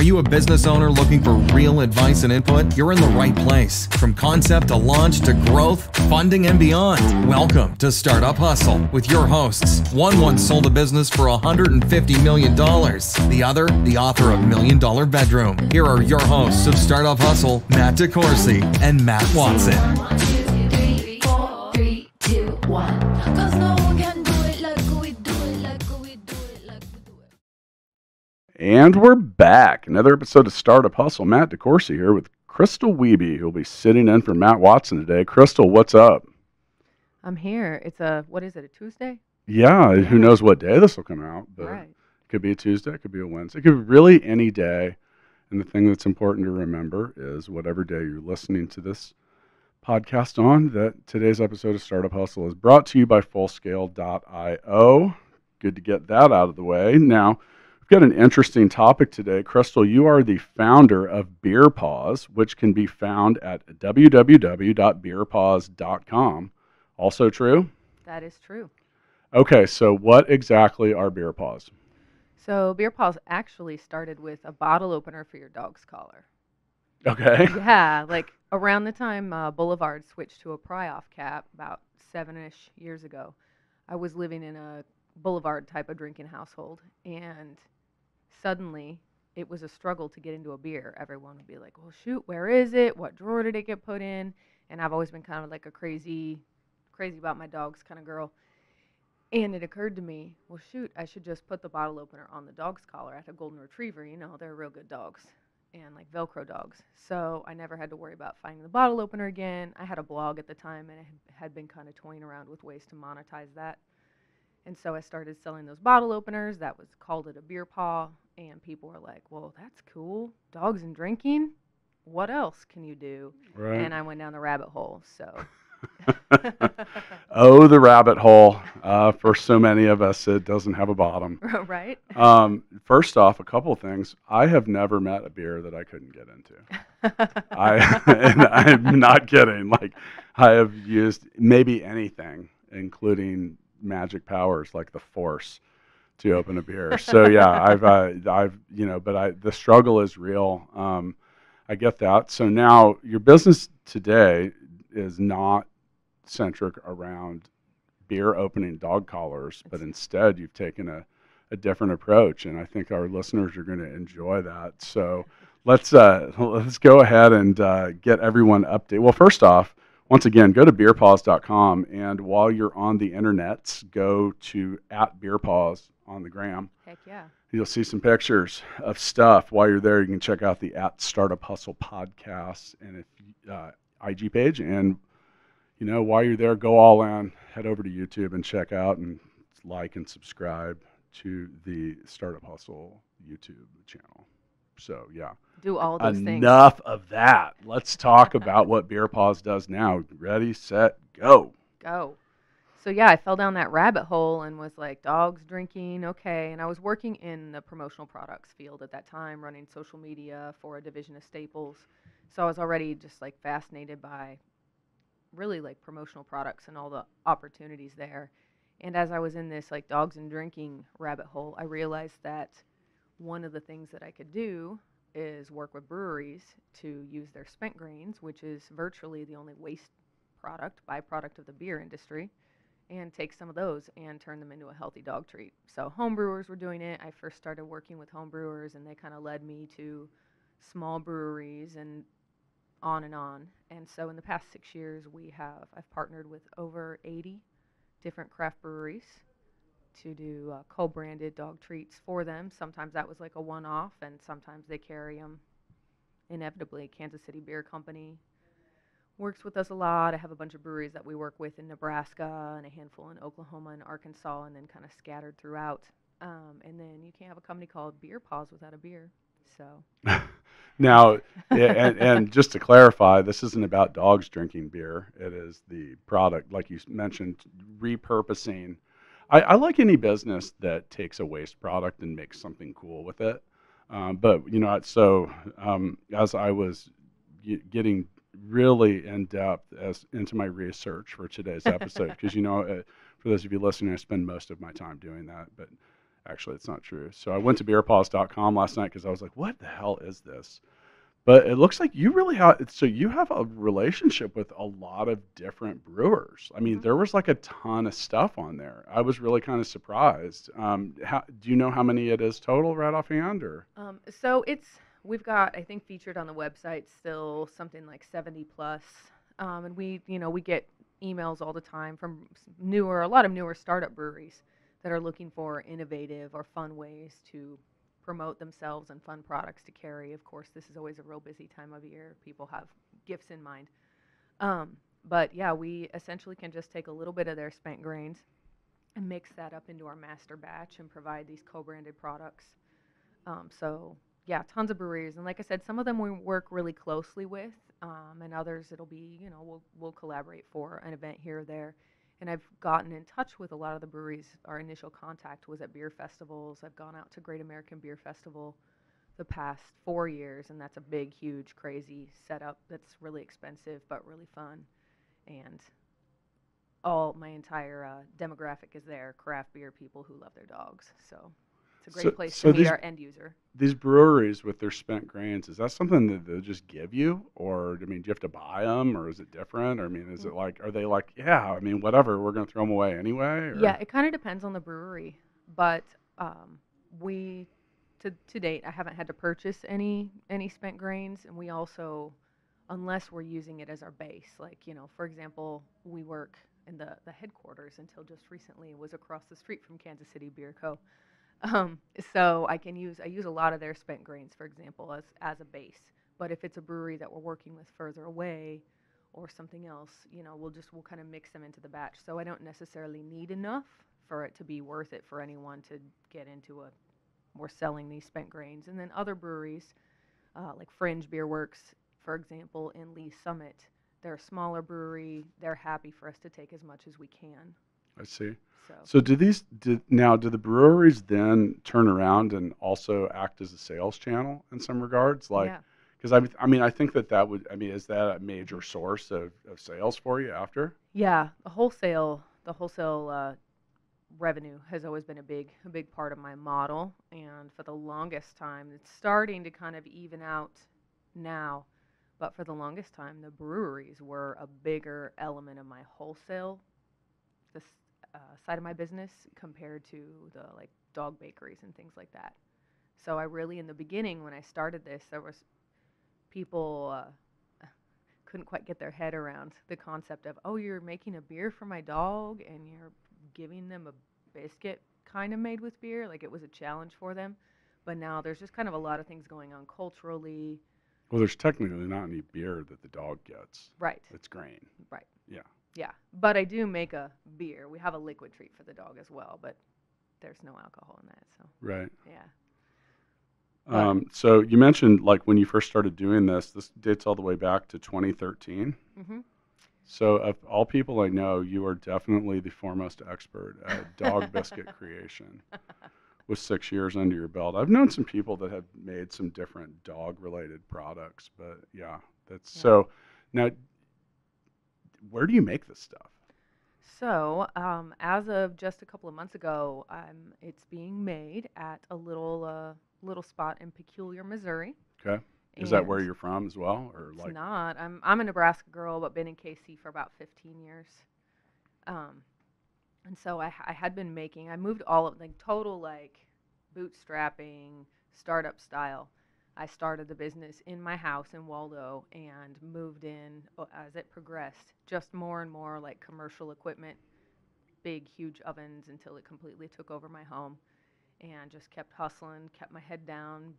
Are you a business owner looking for real advice and input? You're in the right place. From concept to launch to growth, funding, and beyond. Welcome to Startup Hustle with your hosts. One once sold a business for $150 million. The other, the author of Million Dollar Bedroom. Here are your hosts of Startup Hustle, Matt DeCoursey and Matt Watson. And we're back. Another episode of Startup Hustle. Matt DeCoursey here with Crystal Wiebe, who'll be sitting in for Matt Watson today. Crystal, what's up? I'm here. It's a what is it? A Tuesday? Yeah, who knows what day this will come out, but right. it could be a Tuesday, it could be a Wednesday, it could be really any day. And the thing that's important to remember is whatever day you're listening to this podcast on, that today's episode of Startup Hustle is brought to you by Fullscale.io. Good to get that out of the way. Now, got an interesting topic today. Crystal, you are the founder of Beer Paws, which can be found at www.beerpaws.com. Also true? That is true. Okay, so what exactly are Beer Paws? So beer paws actually started with a bottle opener for your dog's collar. Okay. yeah, like around the time uh, Boulevard switched to a pry-off cap about seven-ish years ago, I was living in a Boulevard type of drinking household, and suddenly it was a struggle to get into a beer. Everyone would be like, "Well, shoot, where is it? What drawer did it get put in?" And I've always been kind of like a crazy, crazy about my dogs kind of girl. And it occurred to me, well, shoot, I should just put the bottle opener on the dog's collar. I had a golden retriever, you know, they're real good dogs and like Velcro dogs. So I never had to worry about finding the bottle opener again. I had a blog at the time and I had- been kind of toying around with ways to monetize that. And so I started selling those bottle openers. That was called it a beer paw. And people were like, well, that's cool. Dogs and drinking? What else can you do? Right. And I went down the rabbit hole. So. oh, the rabbit hole. Uh, for so many of us, it doesn't have a bottom. right? Um, first off, a couple of things. I have never met a beer that I couldn't get into. I, and I'm not kidding. Like, I have used maybe anything, including magic powers like the Force, to open a beer. So yeah, I've, uh, I've, you know, but I, the struggle is real. Um, I get that. So now your business today is not centric around beer opening dog collars, but instead you've taken a, a different approach, and I think our listeners are going to enjoy that. So let's uh, let's go ahead and uh, get everyone updated. Well, first off, once again, go to beerpaws.com, and while you're on the internets, go to at beerpaws on the gram. Heck yeah. You'll see some pictures of stuff. While you're there, you can check out the at Startup Hustle podcast and if uh, IG page. And you know, while you're there, go all in. Head over to YouTube and check out and like and subscribe to the Startup Hustle YouTube channel. So yeah, Do all those things. enough of that. Let's talk about what Beer Paws does now. Ready, set, go. go. So yeah, I fell down that rabbit hole and was like, dogs drinking, okay. And I was working in the promotional products field at that time, running social media for a division of Staples. So I was already just like fascinated by really like promotional products and all the opportunities there. And as I was in this like dogs and drinking rabbit hole, I realized that one of the things that I could do is work with breweries to use their spent grains, which is virtually the only waste product, byproduct of the beer industry, and take some of those and turn them into a healthy dog treat. So home brewers were doing it. I first started working with home brewers and they kind of led me to small breweries and on and on. And so in the past 6 years we have I've partnered with over 80 different craft breweries to do uh, co-branded dog treats for them. Sometimes that was like a one-off and sometimes they carry them inevitably Kansas City Beer Company works with us a lot. I have a bunch of breweries that we work with in Nebraska and a handful in Oklahoma and Arkansas, and then kind of scattered throughout. Um, and then you can't have a company called Beer Paws without a beer. So Now, and, and just to clarify, this isn't about dogs drinking beer. It is the product, like you mentioned, repurposing. I, I like any business that takes a waste product and makes something cool with it. Um, but you know, so um, as I was getting really in depth as into my research for today's episode, because you know, uh, for those of you listening, I spend most of my time doing that. But Actually, it's not true. So I went to beerpaws.com last night because I was like, what the hell is this? But it looks like you really have. So you have a relationship with a lot of different brewers. I mean, Mhm. there was like a ton of stuff on there. I was really kind of surprised. Um, how, do you know how many it is total, right offhand, or? Um, so it's we've got I think featured on the website still something like 70 plus, um, and we you know we get emails all the time from newer a lot of newer startup breweries that are looking for innovative or fun ways to promote themselves and fun products to carry. Of course, this is always a real busy time of year. People have gifts in mind. Um, but yeah, we essentially can just take a little bit of their spent grains and mix that up into our master batch and provide these co-branded products. Um, so yeah, tons of breweries, and like I said, some of them we work really closely with, um, and others it'll be you know we'll we'll collaborate for an event here or there. And I've gotten in touch with a lot of the breweries. Our initial contact was at beer festivals. I've gone out to Great American Beer Festival the past four years, and that's a big, huge, crazy setup that's really expensive but really fun. And all my entire uh, demographic is there craft beer people who love their dogs. So it's a great So- place so to meet our end user. These breweries with their spent grains, is that something that they just give you, or I mean, do you have to buy them, or is it different? Or I mean, is it like, are they like, yeah, I mean, whatever, we're gonna throw them away anyway? Or? Yeah, it kind of depends on the brewery, but um, we to to date I haven't had to purchase any any spent grains, and we also, unless we're using it as our base, like you know, for example, we work in the the headquarters until just recently was across the street from Kansas City Beer Co. Um, so I can use I use a lot of their spent grains, for example, as as a base. But if it's a brewery that we're working with further away, or something else, you know, we'll just we'll kind of mix them into the batch. So I don't necessarily need enough for it to be worth it for anyone to get into a we're selling these spent grains. And then other breweries, uh, like Fringe Beer Works, for example, in Lee Summit, they're a smaller brewery. They're happy for us to take as much as we can. I see. So, So do these do, now? Do the breweries then turn around and also act as a sales channel in some regards? Like, yeah. because I, I mean, I think that that would. I mean, is that a major source of, of sales for you after? Yeah, the wholesale, the wholesale uh, revenue has always been a big, a big part of my model, and for the longest time, it's starting to kind of even out now, but for the longest time, the breweries were a bigger element of my wholesale, this uh, side of my business compared to the like dog bakeries and things like that. So I really, in the beginning, when I started this, there was people. Uh, couldn't quite get their head around the concept of oh you're making a beer for my dog and you're giving them a biscuit kind of made with beer like it was a challenge for them but now there's just kind of a lot of things going on culturally Well, there's technically not any beer that the dog gets. right It's grain. right Yeah. Yeah but i do make a beer we have a liquid treat for the dog as well but there's no alcohol in that so Right. yeah Um, so you mentioned like when you first started doing this. This dates all the way back to 2013. hmm So of all people I know, you are definitely the foremost expert at dog biscuit creation. With six years under your belt, I've known some people that have made some different dog-related products, but yeah, that's Yeah. so. Now, where do you make this stuff? So, um, as of just a couple of months ago, um, it's being made at a little uh, little spot in Peculiar, Missouri. Okay, is that where you're from as well, or It's like? not. I'm I'm a Nebraska girl, but been in KC for about 15 years. Um, and so I had been making. I moved all of like total like bootstrapping startup style. I started the business in my house in Waldo and moved in as it progressed. Just more and more like commercial equipment, big huge ovens until it completely took over my home, and just kept hustling, kept my head down,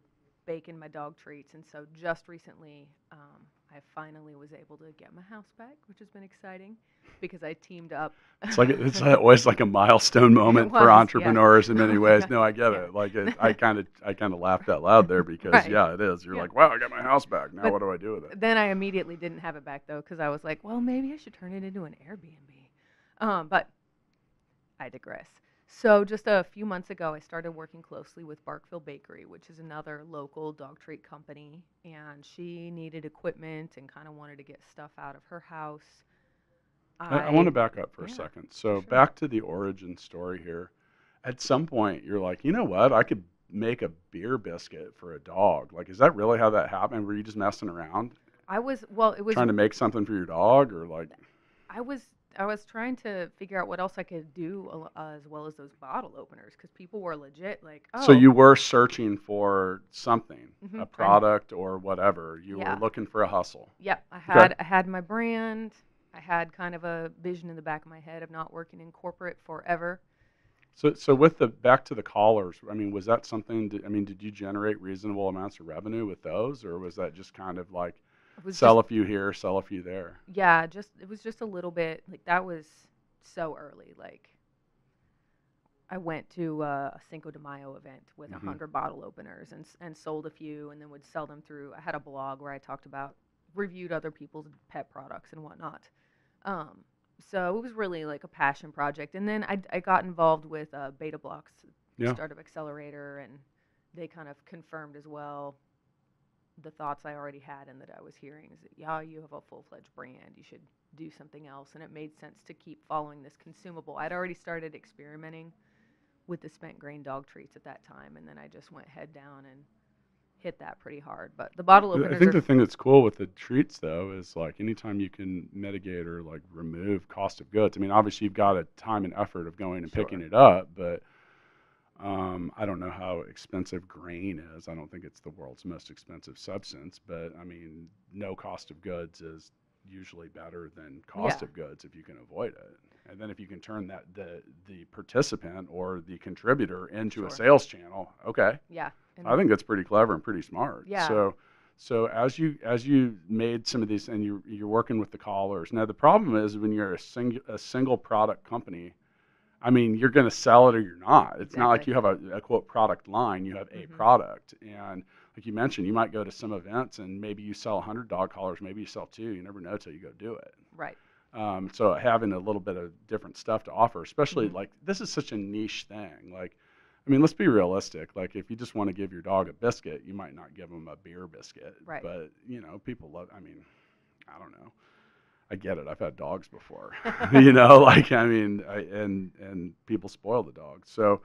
baking my dog treats. And so just recently, um, I finally was able to get my house back, which has been exciting because I teamed up. It's like it's always like a milestone moment was, for yeah. entrepreneurs in many ways. No, I get Yeah. it. Like it, I kind of I kind of laughed out loud there because Right. yeah, it is. You're Yeah. like, wow, I got my house back. Now But what do I do with it? then I immediately didn't have it back though because I was like, well, maybe I should turn it into an Airbnb. Um, but I digress. So just a few months ago, I started working closely with Barkville Bakery, which is another local dog treat company, and she needed equipment and kind of wanted to get stuff out of her house. I, I want to back up for a second. So sure. back to the origin story here. at some point you're like, you know what? I could make a beer biscuit for a dog. Like, is that really how that happened? Were you just messing around, I was well. It was trying to make something for your dog, or like, I was I was trying to figure out what else I could do uh, as well as those bottle openers because people were legit like, oh, so you were searching for something, Mhm, a product or whatever. You Yeah. were looking for a hustle. Yep, I had I had my brand. I had kind of a vision in the back of my head of not working in corporate forever. So, so with the back to the callers, I mean, was that something? Did, I mean, did you generate reasonable amounts of revenue with those, or was that just kind of like was sell just, a few here, sell a few there? yeah, just it was just a little bit like that was so early. Like I went to uh, a Cinco de Mayo event with a Mhm. hundred bottle openers and and sold a few, and then would sell them through. I had a blog where I talked about reviewed other people's pet products and whatnot. Um, so it was really like a passion project. And then I, I got involved with uh, BetaBlox, Yeah. Startup Accelerator, and they kind of confirmed as well the thoughts I already had and that I was hearing is that, yeah, you have a full fledged brand. You should do something else. And it made sense to keep following this consumable. I'd already started experimenting with the spent grain dog treats at that time. And then I just went head down and hit that pretty hard. But the bottle of it is I think the thing that's cool with the treats though is like anytime you can mitigate or like remove cost of goods. I mean, obviously you've got a time and effort of going and picking it up, but um, I don't know how expensive grain is. I don't think it's the world's most expensive substance, but I mean, no cost of goods is usually better than cost Yeah. of goods if you can avoid it. And then if you can turn that the the participant or the contributor into a sales channel, okay. yeah. And I think that's pretty clever and pretty smart. Yeah. So, so as you as you made some of these, and you you're working with the callers. Now the problem is when you're a single a single product company. I mean, you're going to sell it or you're not. It's not like you have a, a quote product line. You have a Mhm. product, and like you mentioned, you might go to some events and maybe you sell 100 dog collars, maybe you sell two. You never know till you go do it. right. Um, so having a little bit of different stuff to offer, especially Mhm. like this is such a niche thing. Like, I mean, let's be realistic. Like, if you just want to give your dog a biscuit, you might not give them a beer biscuit. Right. But you know, people love. I mean, I don't know. I get it. I've had dogs before. you know, like I mean, I, and and people spoil the dogs. So,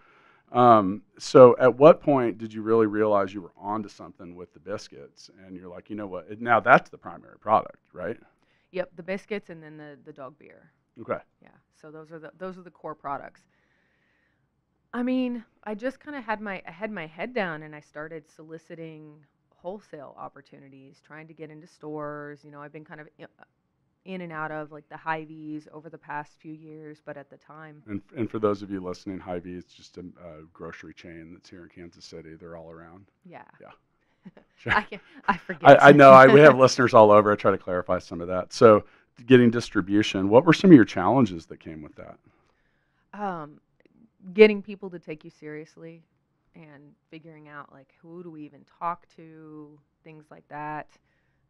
um, so at what point did you really realize you were onto something with the biscuits? And you're like, you know what? Now that's the primary product, right? Yep. The biscuits and then the, the dog beer. Okay. Yeah. So those are the those are the core products. I mean, I just kind of had my I had my head down and I started soliciting wholesale opportunities, trying to get into stores. You know, I've been kind of in and out of like the Hy-Vees over the past few years, but at the time, And, and for those of you listening, Hy-Vee is just a, a grocery chain that's here in Kansas City. They're all around. yeah. Yeah. Sure. I can I forget. I, I know I, we have listeners all over. I try to clarify some of that. So, getting distribution. What were some of your challenges that came with that? um, getting people to take you seriously and figuring out like who do we even talk to, things like that.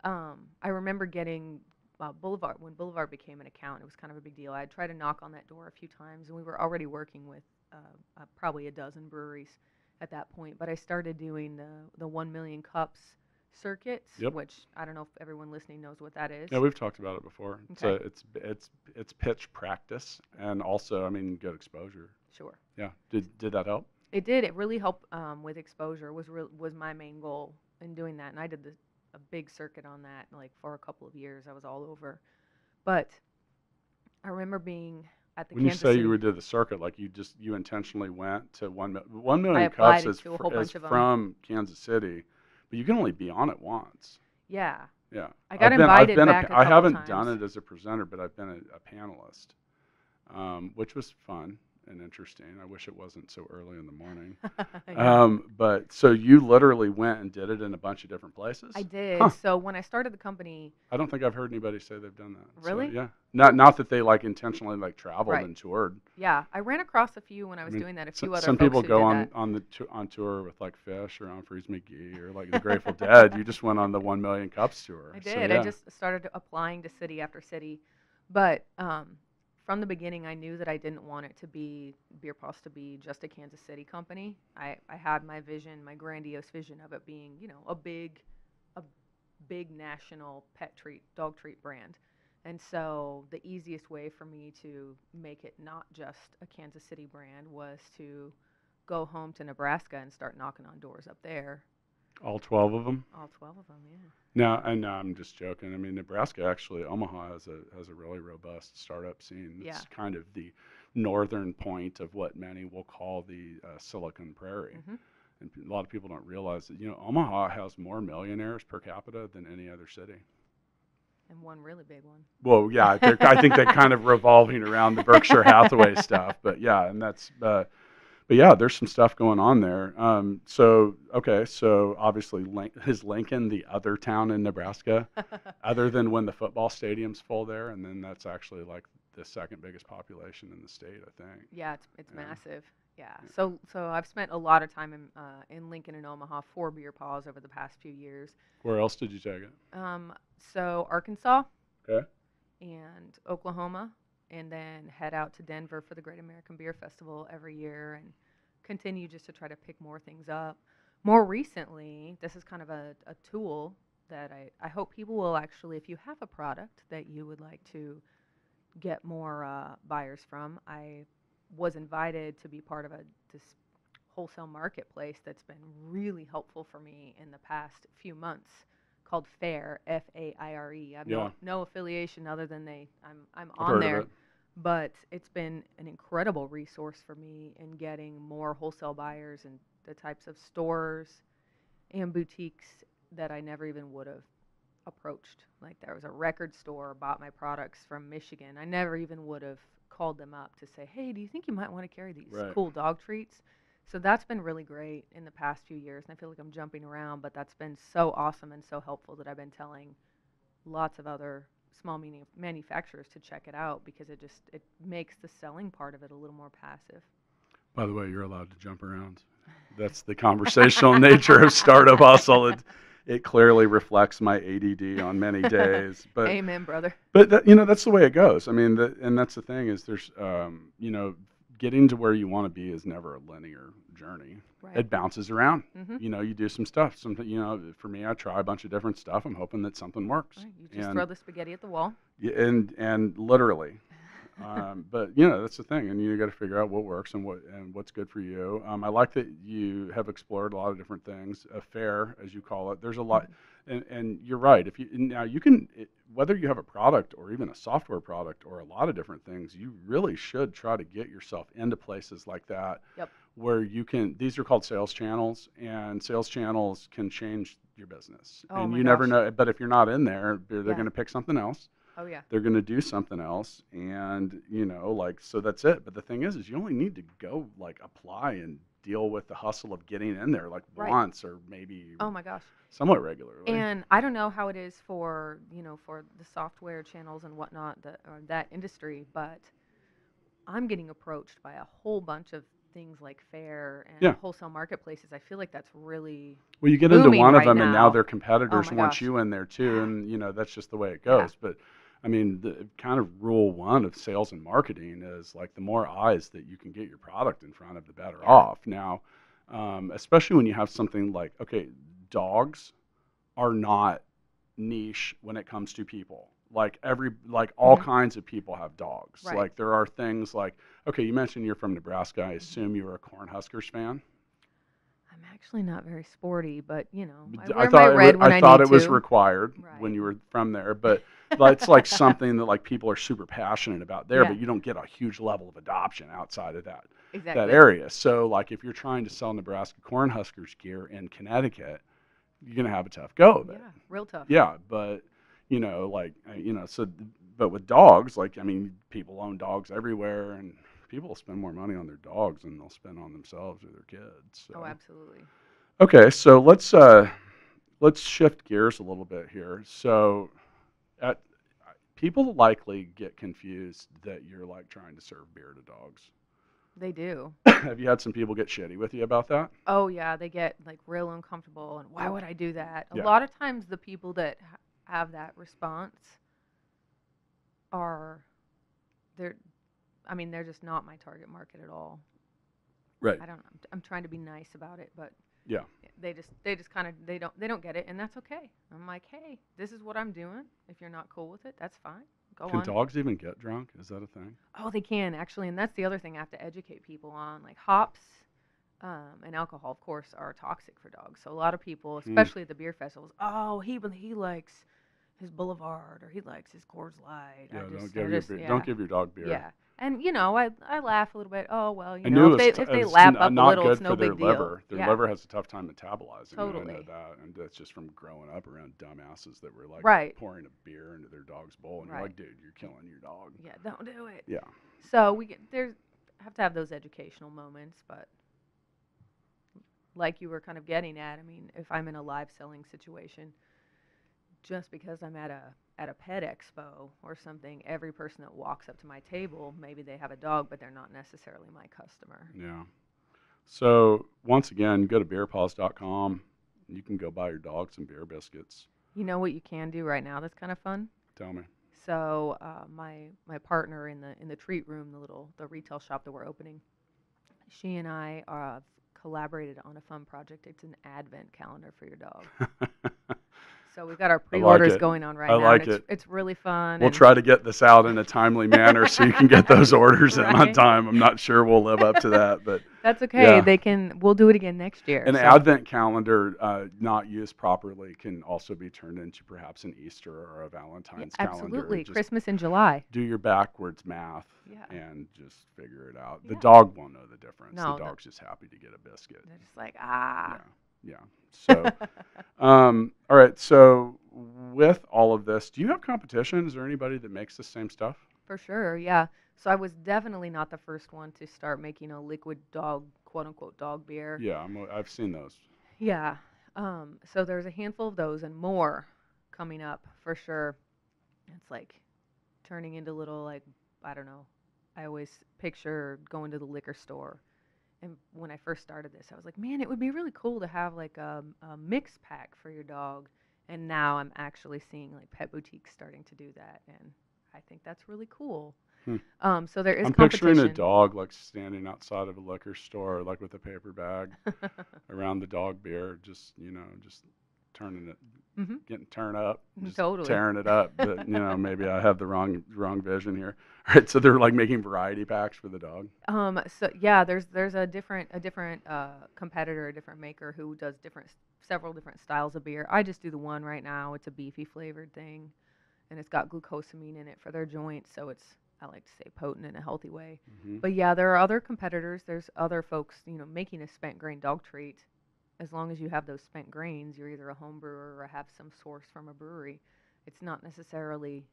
Um, I remember getting uh, Boulevard when Boulevard became an account. It was kind of a big deal. I tried to knock on that door a few times, and we were already working with uh, uh, probably a dozen breweries at that point. But I started doing the the one million cups circuit, Yep. which I don't know if everyone listening knows what that is. Yeah, we've talked about it before. It's a, it's it's it's pitch practice and also, I mean, good exposure. sure. Yeah. Did did that help? It did. It really helped um, with exposure. Was re- was my main goal in doing that, and I did the, a big circuit on that. Like for a couple of years, I was all over. But I remember being at the when you say City. you did the circuit, like you just you intentionally went to one one million applied cups is, to a fr- is bunch of 'em. from Kansas City, but you can only be on it once. yeah, Yeah. I got I've been, invited I've been back a, a I couple haven't done times. it as a presenter, but I've been a, a panelist, um, which was fun and interesting. I wish it wasn't so early in the morning. Yeah. Um, but so you literally went and did it in a bunch of different places. I did. Huh. So when I started the company, I don't think I've heard anybody say they've done that. So, Really? yeah. Not not that they like intentionally like traveled Right. and toured. yeah, I ran across a few when I was mean, doing that. A So- few other some people go on that. on the tou- on tour with like Phish or Umphrey's McGee or like the Grateful Dead. You just went on the One Million Cups tour. I So, did. yeah. I just started applying to city after city, but um, from the beginning, I knew that I didn't want it to be Beer Paws to be just a Kansas City company. I, I had my vision, my grandiose vision of it being, you know, a big, a big national pet treat, dog treat brand, And so the easiest way for me to make it not just a Kansas City brand was to go home to Nebraska and start knocking on doors up there. All 12 of them? All 12 of them, yeah. No, and no, I'm just joking. I mean, Nebraska actually, Omaha has a has a really robust startup scene. It's Yeah. kind of the northern point of what many will call the uh, Silicon Prairie. Mhm. And a lot of people don't realize that you know Omaha has more millionaires per capita than any other city. And one really big one. Well, yeah, I think they're kind of revolving around the Berkshire Hathaway stuff, but yeah, and that's, uh, but yeah, there's some stuff going on there. Um, so okay, so obviously, Lin- is Lincoln the other town in Nebraska, other than when the football stadium's full there, and then that's actually like the second biggest population in the state, I think. Yeah, it's it's Yeah. massive. Yeah. So so I've spent a lot of time in uh, in Lincoln and Omaha for beer paws over the past few years. Where else did you take it? Um, so Arkansas Okay. and Oklahoma, and then head out to Denver for the Great American Beer Festival every year, and continue just to try to pick more things up. More recently, this is kind of a, a tool that I, I hope people will actually, if you have a product that you would like to get more uh, buyers from, I was invited to be part of a this wholesale marketplace that's been really helpful for me in the past few months called Faire F A I R E. I have Yeah. no, no affiliation other than they I'm I'm I've on heard there of it. but it's been an incredible resource for me in getting more wholesale buyers and the types of stores and boutiques that I never even would have approached. Like there was a record store bought my products from Michigan. I never even would have called them up to say, "Hey, do you think you might want to carry these Right. cool dog treats?" So that's been really great in the past few years, and I feel like I'm jumping around, but that's been so awesome and so helpful that I've been telling lots of other small manu- manufacturers to check it out because it just it makes the selling part of it a little more passive. By the way, you're allowed to jump around. That's the conversational nature of startup hustle. It, it clearly reflects my ADD on many days, but Amen, brother. but that, you know that's the way it goes. I mean, the, and that's the thing is there's um, you know getting to where you want to be is never a linear journey. Right. It bounces around. Mhm. You know, you do some stuff. Something you know, for me, I try a bunch of different stuff. I'm hoping that something works. Right, You just And- throw the spaghetti at the wall. yeah, and and literally um, but you know that's the thing and you got to figure out what works and what and what's good for you um, i like that you have explored a lot of different things a Faire as you call it there's a lot and, and you're right if you now you can it, whether you have a product or even a software product or a lot of different things you really should try to get yourself into places like that Yep. where you can these are called sales channels and sales channels can change your business Oh and you never know but if you're not in there they're, they're Yeah. going to pick something else Oh yeah. they're going to do something else and you know like so that's it but the thing is is you only need to go like apply and deal with the hustle of getting in there like Right. once or maybe Oh my gosh. somewhat regularly And I don't know how it is for you know for the software channels and whatnot that or that industry, but I'm getting approached by a whole bunch of things like Faire and Yeah. wholesale marketplaces. I feel like that's really well you get into one of right them and now now. Oh their competitors my want gosh. you in there too and you know that's just the way it Yeah. goes but i mean the kind of rule one of sales and marketing is like the more eyes that you can get your product in front of the better off now um, especially when you have something like okay dogs are not niche when it comes to people like every like all Mhm. kinds of people have dogs Right. like there are things like okay you mentioned you're from nebraska Mm-hmm. i assume you are a cornhuskers fan I'm actually not very sporty, but you know, I wear thought it wa- when I, I thought it was to. required when you were from there, but that's like something that like people are super passionate about there, Yeah. but you don't get a huge level of adoption outside of that exactly. that area. So like if you're trying to sell Nebraska Cornhuskers gear in Connecticut, you're gonna have a tough go of Yeah, real tough. Yeah, but you know, like uh, you know, so but with dogs, like I mean, people own dogs everywhere, and people spend more money on their dogs than they'll spend on themselves or their kids. So. Oh, absolutely. Okay, so let's uh, let's shift gears a little bit here. So, at, people likely get confused that you're like trying to serve beer to dogs. They do. Have you had some people get shitty with you about that? Oh yeah, they get like real uncomfortable and why would I do that? A Yeah. lot of times the people that have that response are they're I mean, they're just not my target market at all. Right. I don't I'm, I'm trying to be nice about it, but Yeah. they just they just kind of they don't they don't get it and that's okay. I'm like, "Hey, this is what I'm doing. If you're not cool with it, that's fine. go Can on. dogs even get drunk? Is that a thing? Oh, they can actually, and that's the other thing I have to educate people on. Like hops um, and alcohol, of course, are toxic for dogs. So a lot of people, Hmm. especially at the beer festivals, oh, he he likes his Boulevard or he likes his Coors Light. Yeah, I don't just, give your just- beer, yeah. don't give your dog beer. Yeah, and you know, I I laugh a little bit. Oh well, you know, if they was if they lap n- up a little, it's no big deal. liver. Their yeah. liver has a tough time metabolizing. it, I know Totally. that, and that's just from growing up around dumbasses that were like Right. pouring a beer into their dog's bowl, and Right. you're like, dude, you're killing your dog. Yeah, don't do it. Yeah. So we get there's have to have those educational moments, but like you were kind of getting at, I mean, if I'm in a live selling situation, just because I'm at a at a pet expo or something, every person that walks up to my table, maybe they have a dog, but they're not necessarily my customer. Yeah. So once again, go to beerpaws.com. You can go buy your dog some beer biscuits. You know what you can do right now that's kind of fun? Tell me. So uh, my my partner in the in the treat room, the little the retail shop that we're opening, she and I uh, collaborated on a fun project. It's an advent calendar for your dog. So we've got our pre-orders it. going on right I now. like and it's, it. it's really fun. We'll try to get this out in a timely manner so you can get those orders in on time. I'm not sure we'll live up to that, but That's okay. Yeah. They can. We'll do it again next year. an so- advent calendar uh, not used properly can also be turned into perhaps an Easter or a Yeah, Valentine's calendar. absolutely. Christmas in July. do your backwards math Yeah. and just figure it out. The dog won't know the difference. No, the no. dog's just happy to get a biscuit. They're just like ah. Yeah. So, um, all right. So, with all of this, do you have competition? Is there anybody that makes the same stuff? For sure, yeah. So I was definitely not the first one to start making a liquid dog, quote unquote, dog beer. Yeah, I'm, I've seen those. Yeah. Um, so there's a handful of those and more coming up for sure. It's like turning into little like I don't know. I always picture going to the liquor store. And when I first started this, I was like, man, it would be really cool to have like a, a mix pack for your dog. And now I'm actually seeing like pet boutiques starting to do that, and I think that's really cool. Hmm. Um, so there is I'm picturing a dog like standing outside of a liquor store, like with a paper bag around the dog beer, just you know, just turning it, Mhm. getting turned up, Totally. tearing it up. But you know, maybe I have the wrong wrong vision here. All right, so they're like making variety packs for the dog. Um. So yeah, there's there's a different a different uh, competitor, a different maker who does different several different styles of beer. I just do the one right now. It's a beefy flavored thing, and it's got glucosamine in it for their joints, so it's I like to say potent in a healthy way. Mhm. But yeah, there are other competitors. There's other folks, you know, making a spent grain dog treat. As long as you have those spent grains, you're either a home brewer or have some source from a brewery. It's not necessarily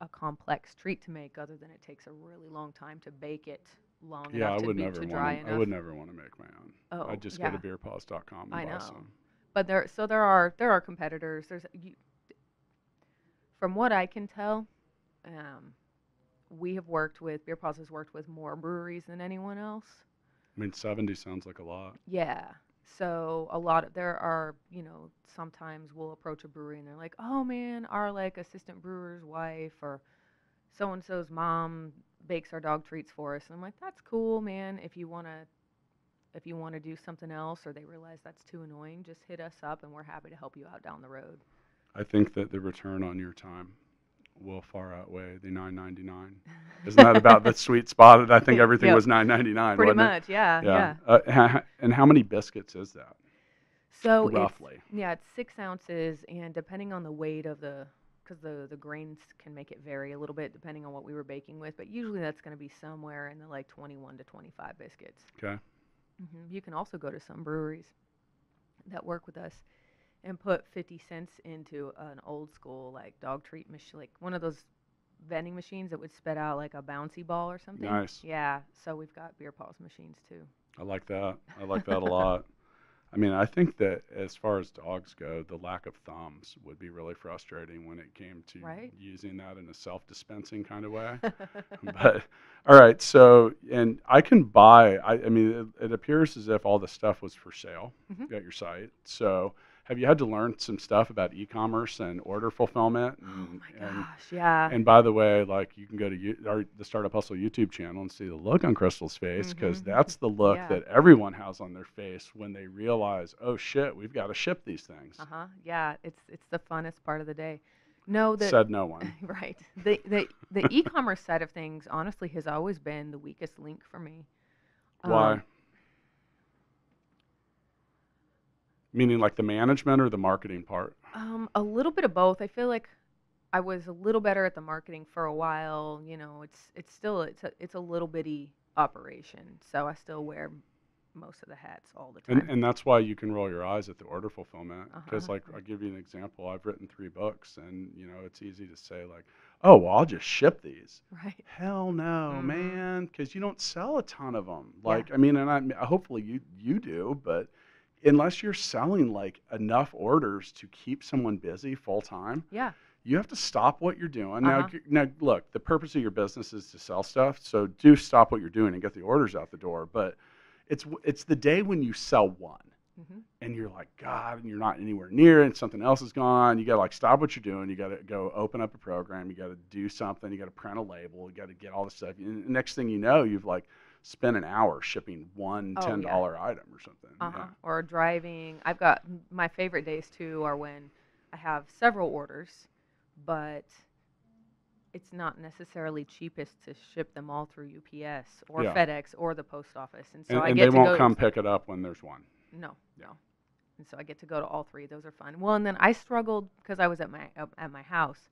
a complex treat to make, other than it takes a really long time to bake it long Yeah, I enough to would be never to dry to. enough. I would never want to make my own. Oh, I'd just yeah. go to beerpaws.com and I buy know. some. But there, so there are there are competitors. There's, you, from what I can tell, um, we have worked with Beer Paws has worked with more breweries than anyone else. I mean, 70 sounds like a lot. Yeah. So a lot of there are, you know, sometimes we'll approach a brewery and they're like, "Oh man, our like assistant brewer's wife or so and so's mom bakes our dog treats for us." And I'm like, "That's cool, man. If you want to if you want to do something else or they realize that's too annoying, just hit us up and we're happy to help you out down the road." I think that the return on your time will far outweigh the 9.99. Isn't that about the sweet spot? That I think everything Yep. was 9.99. Pretty wasn't it? much, yeah, yeah. Yeah. Uh, and how many biscuits is that? So it's- roughly. Yeah, it's six ounces, and depending on the weight of the, because the the grains can make it vary a little bit depending on what we were baking with, but usually that's going to be somewhere in the like 21 to 25 biscuits. Okay. hmm You can also go to some breweries that work with us and put 50 cents into an old school like dog treat machine, like one of those vending machines that would spit out like a bouncy ball or something. Nice. Yeah, so we've got beer paws machines too. I like that. I like that a lot. I mean, I think that as far as dogs go, the lack of thumbs would be really frustrating when it came to Right. using that in a self-dispensing kind of way. but all right, so and I can buy. I, I mean, it, it appears as if all the stuff was for sale Mhm. at your site. So, have you had to learn some stuff about e-commerce and order fulfillment? oh And, my and, gosh, yeah. and by the way, like you can go to you, our, the Startup Hustle YouTube channel and see the look on Crystal's face because Mhm. that's the look Yeah. that everyone has on their face when they realize, oh shit, we've got to ship these things. Uh huh. Yeah, it's it's the funnest part of the day. No, the Said no one. right. The the the e-commerce side of things honestly has always been the weakest link for me. Why? Um, Meaning like the management or the marketing part? Um, a little bit of both. I feel like I was a little better at the marketing for a while. You know, it's it's still it's a it's a little bitty operation, so I still wear most of the hats all the time. And, and that's why you can roll your eyes at the order fulfillment. Because, Uh-huh. like, I'll give you an example. I've written three books, and, you know, it's easy to say, like, oh, well, I'll just ship these. right. Hell no, Mhm. man, because you don't sell a ton of them. Yeah. Like, I mean, and I hopefully you you do, but unless you're selling like enough orders to keep someone busy full time, Yeah. you have to stop what you're doing. Now, Uh-huh. g- now, look, the purpose of your business is to sell stuff, so do stop what you're doing and get the orders out the door. But it's it's the day when you sell one hmm and you're like, God, and you're not anywhere near it, and something else is gone. on. You got to like stop what you're doing. You got to go open up a program. You got to do something. You got to print a label. You got to get all this stuff. And the next thing you know, you've like spent an hour shipping one Oh, ten yeah. dollar item or something. Uh huh. Yeah. Or driving. I've got my favorite days too are when I have several orders, but it's not necessarily cheapest to ship them all through UPS or Yeah. FedEx or the post office, and so and I and get they to won't come pick it up when there's one. No, Yeah. And so I get to go to all three. Those are fun. Well, and then I struggled because I was at my up at my house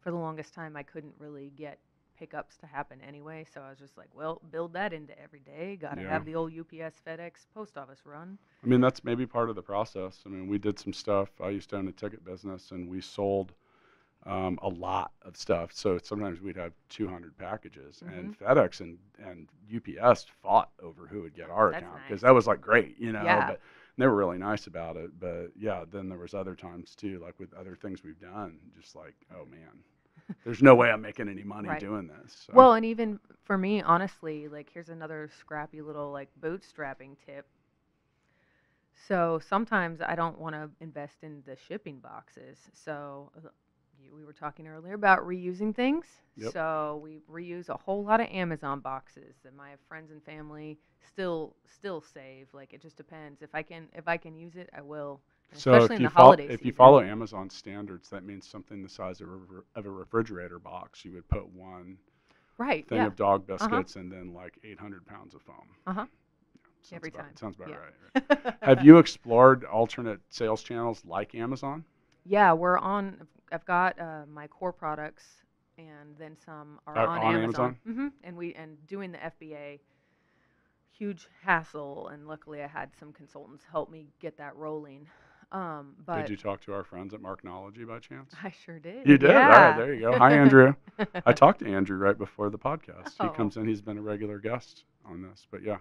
for the longest time. I couldn't really get pickups to happen anyway, so I was just like, well, build that into every day. Got to Yeah. have the old UPS, FedEx, post office run. I mean, that's maybe part of the process. I mean, we did some stuff. I used to own a ticket business, and we sold um, a lot of stuff. So sometimes we'd have 200 packages, and Mm-hmm. FedEx and, and UPS fought over who would get our That's account because nice. that was like great, you know. Yeah. But they were really nice about it. But yeah, then there was other times too, like with other things we've done, just like, oh man, there's no way I'm making any money Right. doing this. So. Well, and even for me, honestly, like here's another scrappy little like bootstrapping tip. So sometimes I don't want to invest in the shipping boxes. So you, we were talking earlier about reusing things. Yep. So we reuse a whole lot of Amazon boxes that my friends and family still still save. Like it just depends. If I can if I can use it, I will. And So especially if in you, the holiday if you follow Amazon standards, that means something the size of a, re- of a refrigerator box. You would put one right, thing yeah, of dog biscuits and then like 800 pounds of foam. Uh-huh. Sounds Every about- time. Sounds about Yeah. right. right? Have you explored alternate sales channels like Amazon? Yeah, we're on. I've got uh, my core products, and then some are Are on, on Amazon. hmm And we and doing the FBA, huge hassle. And luckily, I had some consultants help me get that rolling. Um, but Did you talk to our friends at Marknology by chance? I sure did. You did? All Yeah. right, there you go. Hi, Andrew. I talked to Andrew right before the podcast. He Oh. comes in. He's been a regular guest on this. But yeah,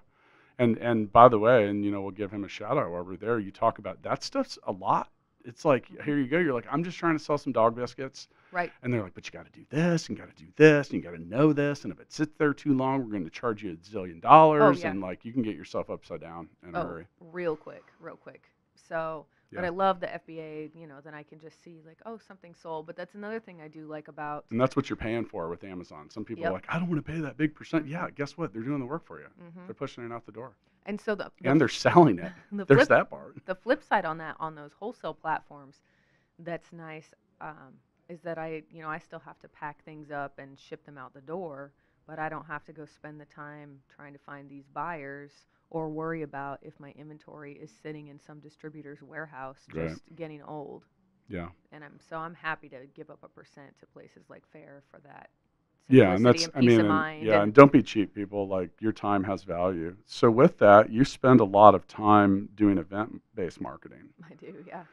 and and by the way, and you know, we'll give him a shout out while we're there. You talk about that stuff's a lot. It's like here you go. You're like, I'm just trying to sell some dog biscuits, right. and they're like, but you got to do this and got to do this and you got to know this, and if it sits there too long, we're going to charge you a zillion dollars, Oh, yeah. and like you can get yourself upside down in a Oh, hurry. real quick, real quick. So, but I love the FBA. You know, then I can just see like, oh, something sold. But that's another thing I do like about. And that's what you're paying for with Amazon. Some people are like, I don't want to pay that big percent. Yeah, guess what? They're doing the work for you. hmm They're pushing it out the door. And so the, the and they're selling it. the There's flip that part. the flip side on that on those wholesale platforms that's nice um, is that i you know i still have to pack things up and ship them out the door but i don't have to go spend the time trying to find these buyers or worry about if my inventory is sitting in some distributor's warehouse Right. just getting old Yeah. and i'm so i'm happy to give up a percent to places like Faire for that Yeah, and that's I and peace mean, and- yeah, and- and don't be cheap, people. Like your time has value. So with that, you spend a lot of time doing event-based marketing. i do yeah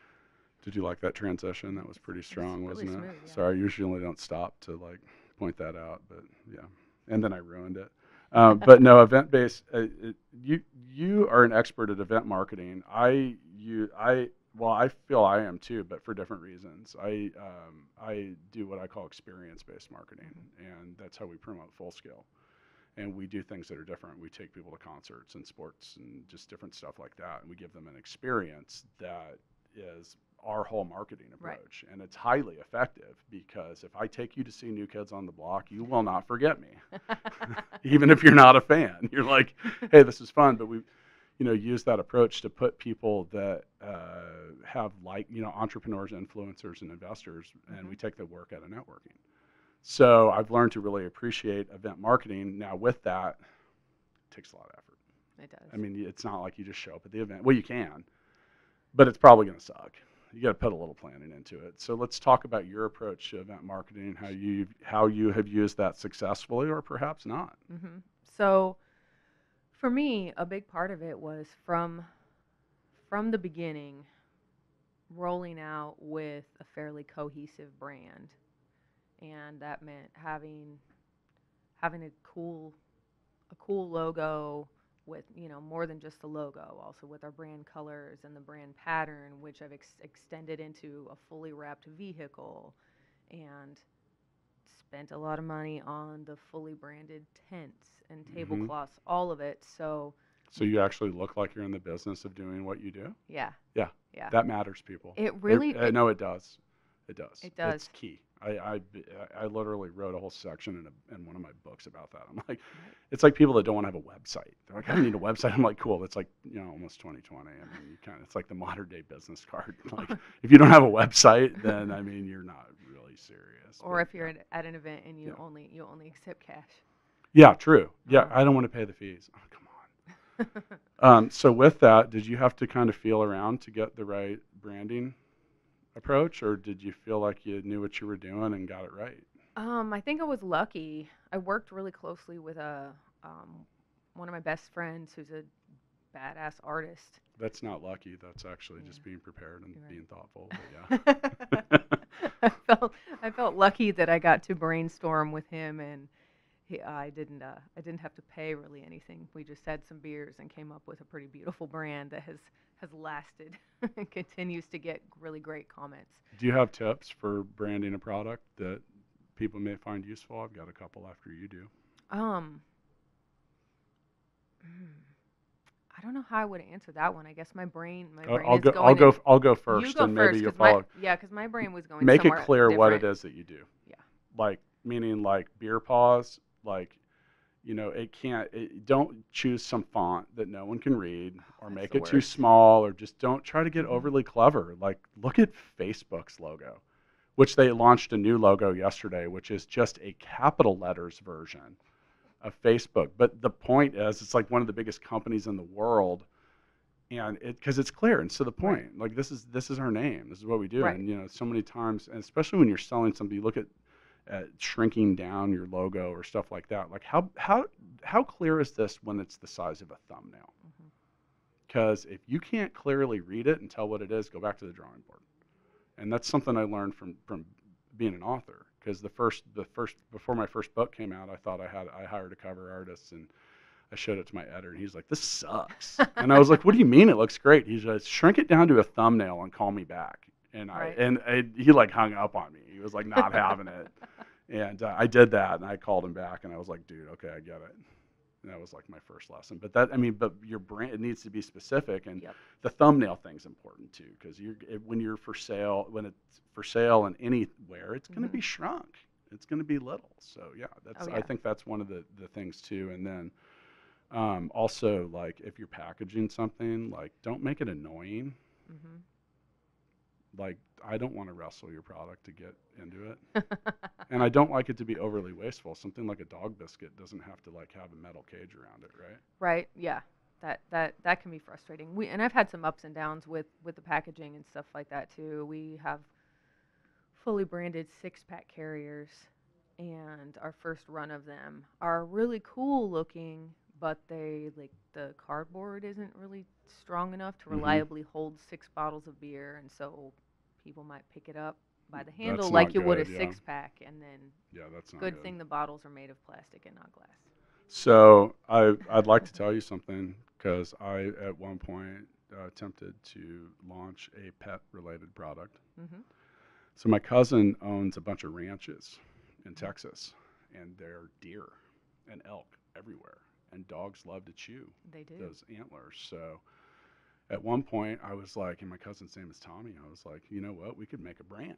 Did you like that transition? That was pretty strong, really wasn't it? yeah. Sorry, I usually don't stop to like point that out, but yeah. And then I ruined it. Um, but no, event-based. Uh, you you are an expert at event marketing. I you I well, I feel I am too, but for different reasons. I um, I do what I call experience-based marketing, and that's how we promote full scale. And we do things that are different. We take people to concerts and sports and just different stuff like that, and we give them an experience that is our whole marketing Right. approach, and it's highly effective because if I take you to see New Kids on the Block, you will not forget me, even if you're not a fan. You're like, hey, this is fun, but we you know, use that approach to put people that uh, have like, you know, entrepreneurs, influencers, and investors, and we take the work out of networking. So I've learned to really appreciate event marketing. Now, with that, it takes a lot of effort. It does. I mean, it's not like you just show up at the event. Well, you can, but it's probably going to suck. You got to put a little planning into it. So let's talk about your approach to event marketing and how you how you have used that successfully or perhaps not. hmm So, for me, a big part of it was from from the beginning, rolling out with a fairly cohesive brand, and that meant having having a cool a cool logo with you know more than just the logo, also with our brand colors and the brand pattern, which I've ex- extended into a fully wrapped vehicle, and spent a lot of money on the fully branded tents and Mhm. tablecloths, all of it. So So you actually look like you're in the business of doing what you do. yeah, Yeah. yeah, That matters, people. it really I it- know it does. It does. It does. It's key. I, I, I literally wrote a whole section in, a, in one of my books about that. I'm like, it's like people that don't want to have a website. They're like, I don't need a website. I'm like, cool. It's like, you know, almost 2020. I mean, you kind of, it's like the modern day business card. Like, if you don't have a website, then I mean, you're not really serious. Or But, if you're at, at an event and you Yeah. only you only accept cash. yeah, true. Yeah, Uh-huh. I don't want to pay the fees. Oh, come on. Um, so with that, did you have to kind of feel around to get the right branding approach, or did you feel like you knew what you were doing and got it right? Um, I think I was lucky. I worked really closely with a um, one of my best friends who's a badass artist. That's not lucky. That's actually just being prepared and right. being thoughtful. But yeah. I felt I felt lucky that I got to brainstorm with him, and he, I didn't uh, I didn't have to pay really anything. We just had some beers and came up with a pretty beautiful brand that has has lasted and continues to get really great comments. Do you have tips for branding a product that people may find useful? I've got a couple after you do. Um, mm, I don't know how I would answer that one. I guess my brain my brain I'll is go. going I'll go. in- I'll go first, go and maybe first, you'll 'cause my- yeah, because my brain was going. Make it clear what it is that you do. Yeah. Like meaning like Beer Paws. Like, you know, it can't. It, don't choose some font that no one can read, or That's make it too small, or just don't try to get Mhm. overly clever. Like, look at Facebook's logo, which they launched a new logo yesterday, which is just a capital letters version of Facebook. But the point is, it's like one of the biggest companies in the world, and it because it's clear and to the Right. point. Like this is this is our name. This is what we do. Right. And you know, so many times, and especially when you're selling something, you look at at shrinking down your logo or stuff like that. Like how how how clear is this when it's the size of a thumbnail? Mm-hmm. Because if you can't clearly read it and tell what it is, go back to the drawing board. And that's something I learned from from being an author. Because the first the first before my first book came out, I thought I had I hired a cover artist and I showed it to my editor and he's like, "This sucks." and I was like, "What do you mean? It looks great." He's like, "Shrink it down to a thumbnail and call me back." And I Right. and I, he like hung up on me. He was like not having it. And uh, I did that, and I called him back, and I was like, "Dude, okay, I get it." And that was like my first lesson. But that, I mean, but your brand it needs to be specific, and Yep. the thumbnail thing's important too, because you're it, when you're for sale, when it's for sale and anywhere, it's going to Mhm. be shrunk. It's going to be little. So yeah, that's Oh, I think that's one of the the things too. And then um, also like if you're packaging something, like don't make it annoying. Mhm. Like I don't want to wrestle your product to get into it. And I don't like it to be overly wasteful. Something like a dog biscuit doesn't have to like have a metal cage around it, right? right. Yeah. That that that can be frustrating. We and I've had some ups and downs with with the packaging and stuff like that too. We have fully branded six pack carriers and our first run of them are really cool looking, but they like the cardboard isn't really strong enough to Mhm. reliably hold six bottles of beer and so people might pick it up by the handle That's like not you would a good, yeah. six pack and then Yeah, that's not good thing the bottles are made of plastic and not glass. So I I'd like to tell you something because I at one point uh, attempted to launch a pet related product. Mhm. So my cousin owns a bunch of ranches in Texas, and they're deer and elk everywhere, and dogs love to chew They do. those antlers. So at one point, I was like, and my cousin's name is Tommy. I was like, you know what? We could make a brand.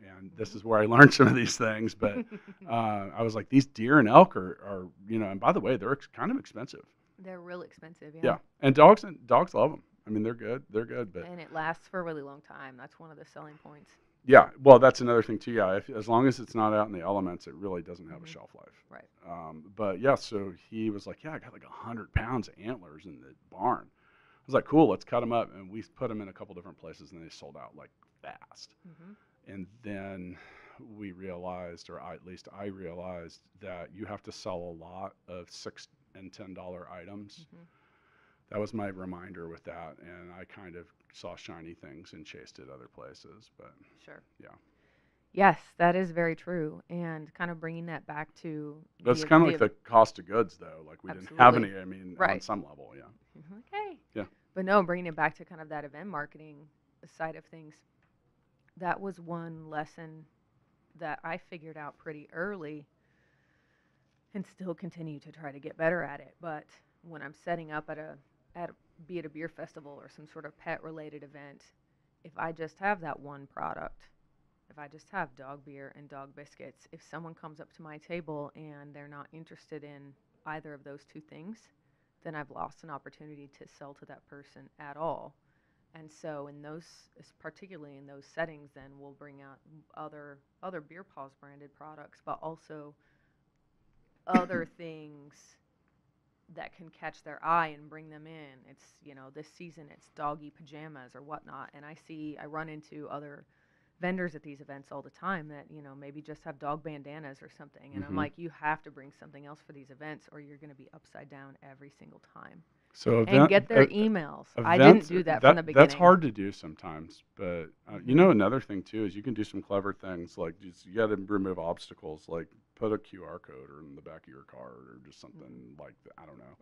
And this is where I learned some of these things. But uh, I was like, these deer and elk are, are, you know, and by the way, they're ex- kind of expensive. They're real expensive. Yeah. Yeah, and dogs and dogs love them. I mean, they're good. They're good, but And it lasts for a really long time. That's one of the selling points. Yeah. Well, that's another thing too. Yeah, if, as long as it's not out in the elements, it really doesn't have a shelf life. Right. Um, but yeah, so he was like, "Yeah, I got like a hundred pounds of antlers in the barn." I was like, "Cool, let's cut them up." And we put them in a couple different places, and they sold out like fast. hmm And then we realized, or I, at least I realized, that you have to sell a lot of six and ten dollar items. hmm That was my reminder with that, and I kind of saw shiny things and chased it other places. But Sure. Yeah. Yes, that is very true. And kind of bringing that back to. that's kind of like the- the cost of goods, though. Like we didn't have any. I mean, on some level, yeah. Mhm, Okay. Yeah. But no, bringing it back to kind of that event marketing side of things, that was one lesson that I figured out pretty early and still continue to try to get better at it. But when I'm setting up at a, at a, be it a beer festival or some sort of pet related event, if I just have that one product, if I just have dog beer and dog biscuits, if someone comes up to my table and they're not interested in either of those two things, then I've lost an opportunity to sell to that person at all. And so in those, particularly in those settings, then we'll bring out other other beer paws branded products, but also other things that can catch their eye and bring them in. It's you know this season it's doggy pajamas or whatnot, and I see I run into other vendors at these events all the time that you know maybe just have dog bandanas or something, and I'm Mhm. like, you have to bring something else for these events, or you're going to be upside down every single time. So and event- get their uh, emails. I didn't do that, from the beginning. That's hard to do sometimes, but uh, you know another thing too is you can do some clever things like just you got to remove obstacles, like put a QR code or in the back of your card or just something Mm-hmm. like that. I don't know.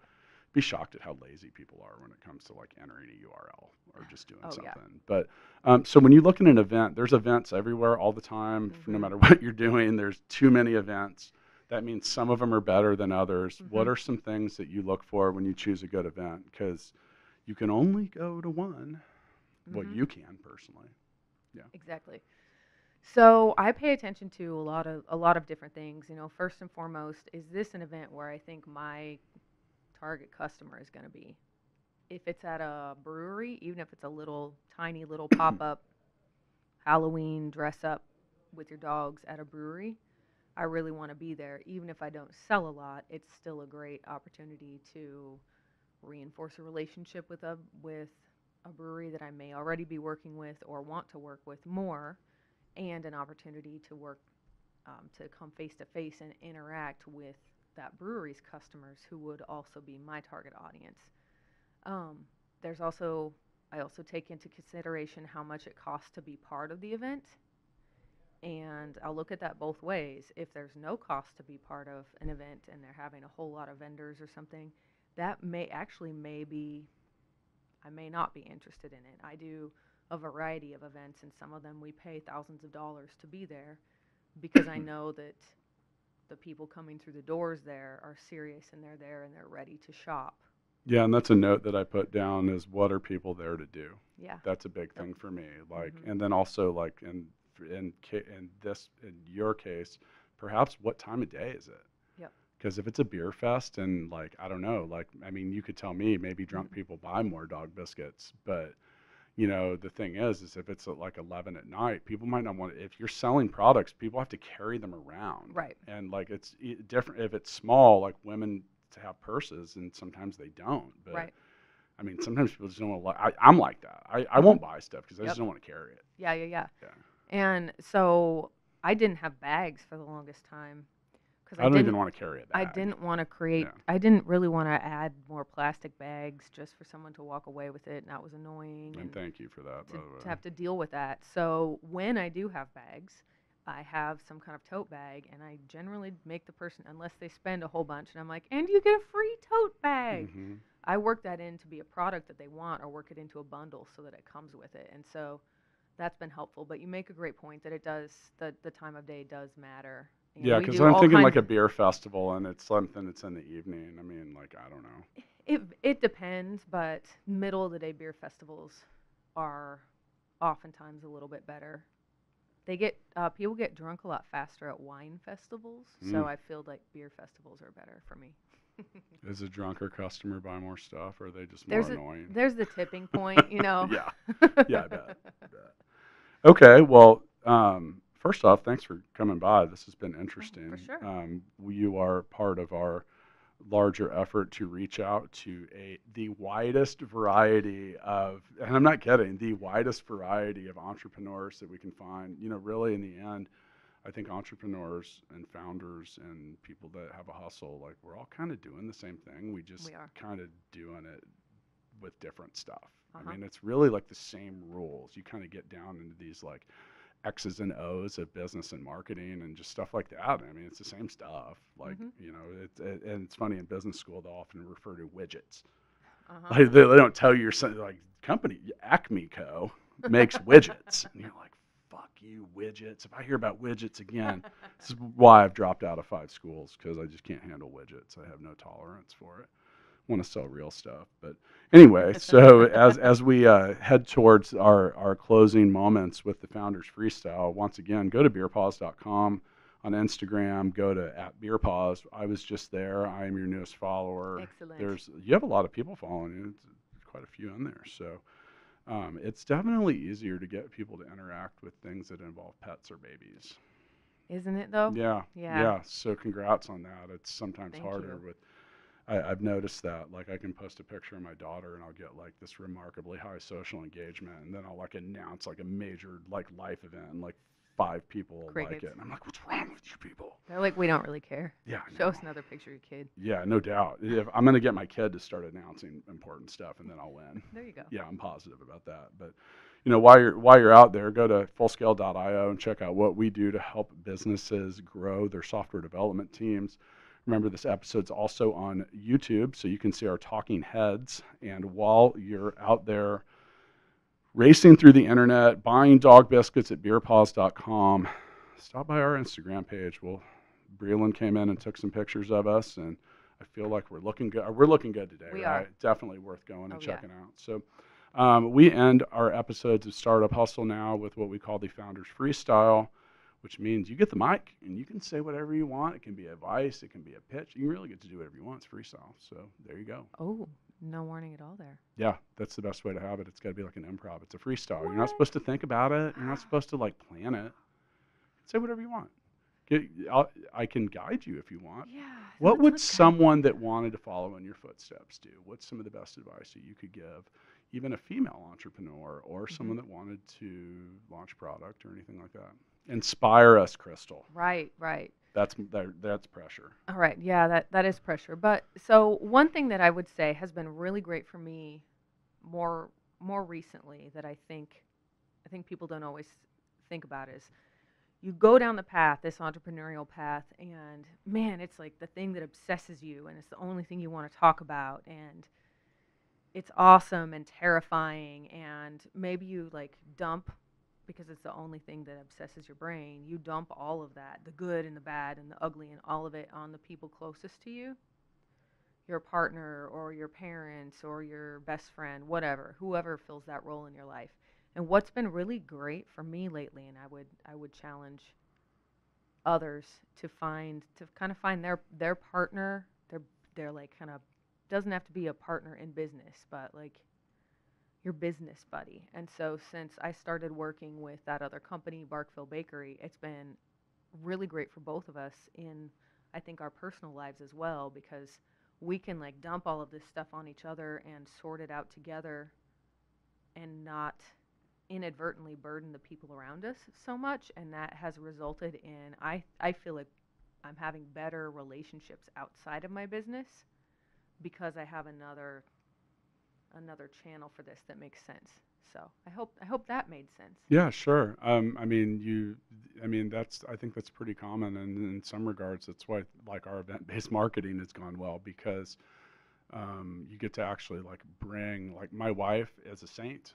Be shocked at how lazy people are when it comes to like entering a URL or just doing Oh, yeah. something. But um, so when you look at an event, there's events everywhere all the time. f- No matter what you're doing, there's too many events. That means some of them are better than others. What Mhm. are some things that you look for when you choose a good event? Because you can only go to one. Well, Mhm. you can personally. Yeah. Exactly. So I pay attention to a lot of a lot of different things. You know, first and foremost, is this an event where I think my target customer is going to be? If it's at a brewery, even if it's a little tiny little pop up Halloween dress up with your dogs at a brewery, I really want to be there. Even if I don't sell a lot, it's still a great opportunity to reinforce a relationship with a with a brewery that I may already be working with or want to work with more, and an opportunity to work um, to come face to face and interact with that brewery's customers who would also be my target audience. Um, there's also I also take into consideration how much it costs to be part of the event. And I'll look at that both ways. If there's no cost to be part of an event and they're having a whole lot of vendors or something, that may actually may be I may not be interested in it. I do a variety of events, and some of them we pay thousands of dollars to be there because I know that the people coming through the doors there are serious and they're there and they're ready to shop. Yeah, and that's a note that I put down is what are people there to do? Yeah. That's a big Yep. thing for me. Like, Mhm. and then also like in in in this in your case, perhaps what time of day is it? Yep. Because if it's a beer fest and like I don't know, like I mean, you could tell me maybe drunk Mm-hmm. people buy more dog biscuits, but you know the thing is, is if it's at like eleven at night, people might not want. To, if you're selling products, people have to carry them around, Right. and like it's different if it's small, like women to have purses, and sometimes they don't. But Right. I mean, sometimes people just don't want. to. I, I'm like that. I, I won't buy stuff because I Yep. just don't want to carry it. Yeah, yeah, yeah. Yeah. And so I didn't have bags for the longest time because I, I, don't didn't. even want to carry it. I didn't want to create. Yeah. I didn't really want to add more plastic bags just for someone to walk away with it, and that was annoying. And thank you for that. to, to have to deal with that. So when I do have bags, I have some kind of tote bag, and I generally make the person, unless they spend a whole bunch, and I'm like, and you get a free tote bag. Mhm. I work that in to be a product that they want, or work it into a bundle so that it comes with it, and so that's been helpful. But you make a great point that it does. The the time of day does matter. And Yeah, because I'm thinking like a beer festival, and it's something that's in the evening. I mean, like I don't know. It it depends, but middle of the day beer festivals are oftentimes a little bit better. They get uh, people get drunk a lot faster at wine festivals, so Mm. I feel like beer festivals are better for me. Is a drunker customer buy more stuff, or are they just more There's a annoying? there's the tipping point, you know. yeah, yeah, I bet. I bet. Okay, well, um, first off, thanks for coming by. This has been interesting. sure. Um, you are part of our larger effort to reach out to a the widest variety of, and I'm not kidding, the widest variety of entrepreneurs that we can find. You know, really, in the end, I think entrepreneurs and founders and people that have a hustle, like we're all kind of doing the same thing. We just kind of doing it with different stuff. Uh-huh. I mean, it's really like the same rules. You kind of get down into these like X's and O's of business and marketing and just stuff like that. I mean, it's the same stuff. Like, Mhm. you know, it's it, and it's funny in business school they'll often refer to widgets. Uh-huh. Like they, they don't tell you something like company Acme Co. makes widgets, and you're like, "Fuck you, widgets!" If I hear about widgets again, this is why I've dropped out of five schools because I just can't handle widgets. I have no tolerance for it. Want to sell real stuff, but anyway. So as as we uh, head towards our our closing moments with the Founders Freestyle, once again, go to beerpaws.com on Instagram. Go to at beerpaws. I was just there. I am your newest follower. Excellent. There's you have a lot of people following you. It's quite a few in there. So um, it's definitely easier to get people to interact with things that involve pets or babies. Isn't it though? Yeah, Yeah. Yeah. So congrats on that. It's sometimes Thank harder you. with. I, I've noticed that. Like I can post a picture of my daughter and I'll get like this remarkably high social engagement, and then I'll like announce like a major like life event, and like five people will like it, and I'm like, what's wrong with you people? They're like, we don't really care. Yeah, Show us another picture of your kid. Yeah, no doubt. If I'm gonna get my kid to start announcing important stuff, and then I'll win. There you go. yeah, I'm positive about that. But you know, while you're while you're out there, go to fullscale.io and check out what we do to help businesses grow their software development teams. Remember, this episode's also on YouTube, so you can see our talking heads. And while you're out there racing through the internet, buying dog biscuits at beerpaws.com, stop by our Instagram page. Well, Breland came in and took some pictures of us, and I feel like we're looking good. We're looking good today, We right? are. Definitely worth going and Oh, yeah. checking out. So, um, we end our episodes of Startup Hustle now with what we call the Founders Freestyle, which means you get the mic and you can say whatever you want. It can be advice, it can be a pitch. You really get to do whatever you want. It's freestyle. So there you go. Oh, no warning at all there. Yeah, that's the best way to have it. It's got to be like an improv. It's a freestyle. You're not supposed to think about it. You're not supposed to like plan it. Say whatever you want. Get, I'll, I can guide you if you want. Yeah. What would someone that wanted to follow in your footsteps do? What's some of the best advice that you could give, even a female entrepreneur or mm-hmm. someone that wanted to launch product or anything like that? Inspire us, Crystal. Right, right. That's that, that's pressure. All right. Yeah, that that is pressure. But so one thing that I would say has been really great for me more more recently that I think I think people don't always think about is you go down the path, this entrepreneurial path, and man, it's like the thing that obsesses you and it's the only thing you want to talk about and it's awesome and terrifying and maybe you like dump because it's the only thing that obsesses your brain. You dump all of that, the good and the bad and the ugly and all of it on the people closest to you. Your partner or your parents or your best friend, whatever, whoever fills that role in your life. And what's been really great for me lately and I would I would challenge others to find to kind of find their their partner, their their like kind of doesn't have to be a partner in business, but like your business buddy. And so since I started working with that other company, Barkville Bakery, it's been really great for both of us in I think our personal lives as well because we can like dump all of this stuff on each other and sort it out together and not inadvertently burden the people around us so much and that has resulted in I I feel like I'm having better relationships outside of my business because I have another another channel for this that makes sense. So I hope I hope that made sense. Yeah, sure. Um, I mean, you. I mean, that's. I think that's pretty common, and in some regards, that's why like our event-based marketing has gone well because um, you get to actually like bring like my wife as a saint,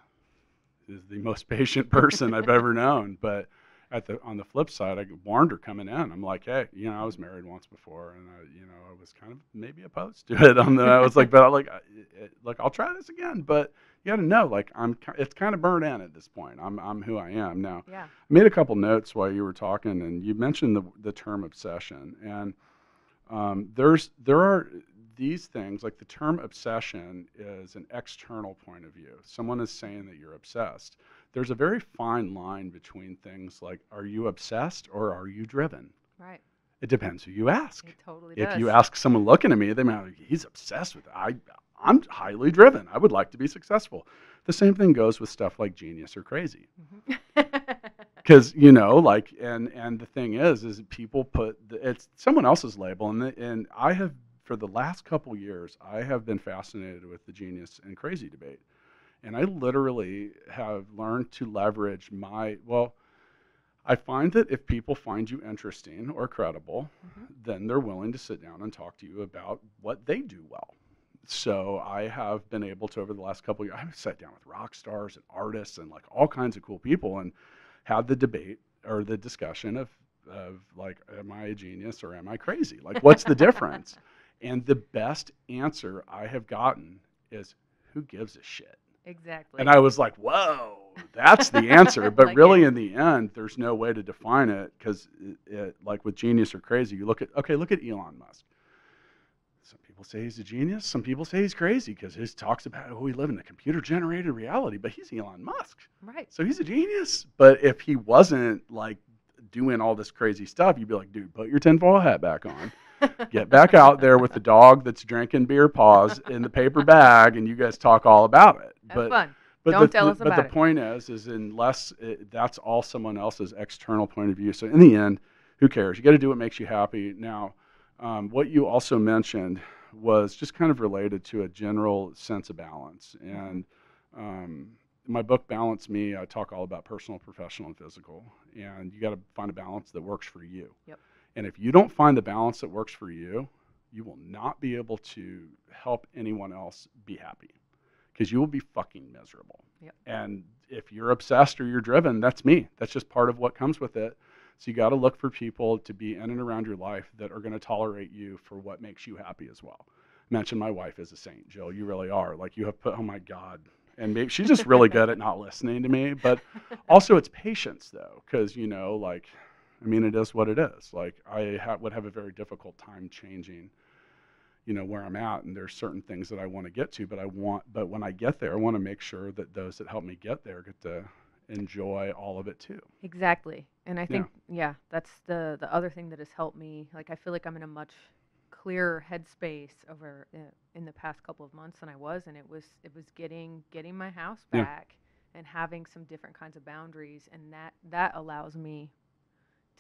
is the most patient person I've ever known, but. At the on the flip side, I warned her coming in. I'm like, hey, you know, I was married once before, and I, you know, I was kind of maybe opposed to it. On the, I was like, but I like, look, I'll try this again, but you got to know, like, I'm, it's kind of burned in at this point. I'm, I'm who I am now. Yeah. I made a couple notes while you were talking, and you mentioned the the term obsession, and um, there's there are these things, like the term obsession, is an external point of view. Someone is saying that you're obsessed. There's a very fine line between things like, are you obsessed or are you driven? Right. It depends who you ask. It totally If does. you ask someone looking at me, they might be like, he's obsessed with it. I, I'm highly driven. I would like to be successful. The same thing goes with stuff like genius or crazy. Mm-hmm. Because you know, like, and and the thing is, is people put the, it's someone else's label, and the, and I have for the last couple years, I have been fascinated with the genius and crazy debate, and I literally have learned to leverage my well. I find that if people find you interesting or credible, Mhm. then they're willing to sit down and talk to you about what they do well. So I have been able to over the last couple of years. I've sat down with rock stars and artists and like all kinds of cool people and had the debate or the discussion of of like, am I a genius or am I crazy? Like, what's the difference? And the best answer I have gotten is, who gives a shit? Exactly. And I was like, whoa, that's the answer. But Like really, it. in the end, there's no way to define it because, like with genius or crazy, you look at, okay, look at Elon Musk. Some people say he's a genius. Some people say he's crazy because his talks about, oh, we live in a computer generated reality, but he's Elon Musk. right. So he's a genius. But if he wasn't like doing all this crazy stuff, you'd be like, dude, put your tinfoil hat back on. Get back out there with the dog that's drinking beer paws in the paper bag, and you guys talk all about it. Have but fun. but Don't the, tell the- us but about the it. point is, is unless it, that's all someone else's external point of view. So in the end, who cares? You got to do what makes you happy. Now, um, what you also mentioned was just kind of related to a general sense of balance. Mm-hmm. And um, my book, Balance Me, I talk all about personal, professional, and physical. And you got to find a balance that works for you. Yep. And if you don't find the balance that works for you, you will not be able to help anyone else be happy because you will be fucking miserable. Yep. And if you're obsessed or you're driven, that's me. That's just part of what comes with it. So you got to look for people to be in and around your life that are going to tolerate you for what makes you happy as well. Mention my wife is a saint, Jill. You really are. Like you have put. Oh my God. And maybe she's just really good at not listening to me. But also, it's patience though, because you know, like, I mean, it is what it is. Like I ha- would have a very difficult time changing you know where I'm at and there's certain things that I want to get to but I want but when I get there I want to make sure that those that help me get there get to enjoy all of it too. Exactly. And I think yeah, that's the the other thing that has helped me. Like I feel like I'm in a much clearer headspace over uh, in the past couple of months than I was and it was it was getting getting my house Yeah. back and having some different kinds of boundaries and that that allows me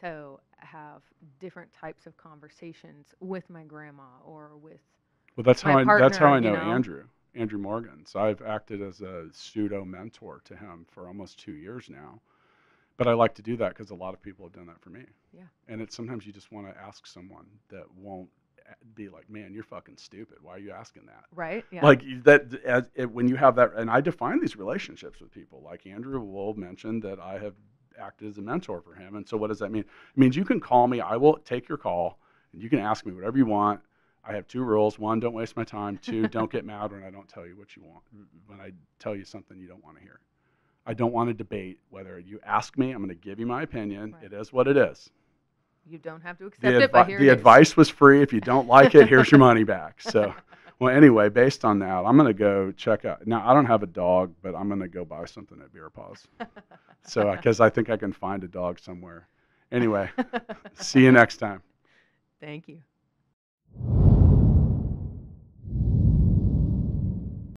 to have different types of conversations with my grandma or with Well, that's how I, that's how I know, you know? Andrew Andrew Morgan. So I've acted as a pseudo mentor to him for almost two years now. But I like to do that because a lot of people have done that for me. Yeah. And it's sometimes you just want to ask someone that won't eh, be like, "Man, you're fucking stupid. Why are you asking that?" right? Yeah. like that as, it, when you have that and i define these relationships with people like andrew will mention that i have acted as a mentor for him. And so what does that mean? It means you can call me. I will take your call and you can ask me whatever you want. I have two rules. One don't waste my time. Two don't get mad when i don't tell you what you want when i tell you something you don't want to hear. I don't want to debate whether you ask me i'm going to give you my opinion. Right. it is what it is. You don't have to accept the, it, but advi- here the it is. advice was free. If you don't like it, here's your money back. So, well, anyway, based on that, I'm gonna go check out. Now, I don't have a dog, but I'm gonna go buy something at Beer Paws. So, because I think I can find a dog somewhere. Anyway, see you next time. Thank you.